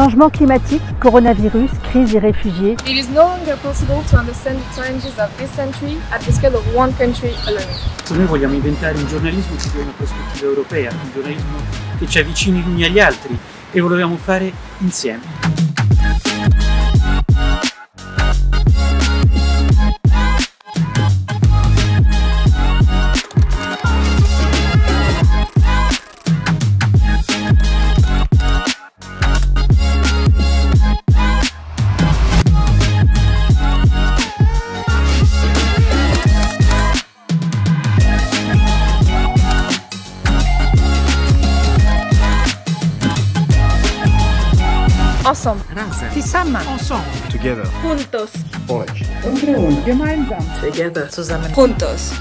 Changement climatique, coronavirus, crise des réfugiés. It is no longer possible to understand the challenges of this century at the scale of one country alone. Noi vogliamo inventare un giornalismo che dia una prospettiva europea, un giornalismo che ci avvicini gli uni agli altri e lo dobbiamo fare insieme. Awesome. Razem. Zusammen. Ensemble. Together. Juntos. Deutsch. Unter uns. Gemeinsam. Together. Zusammen. Juntos.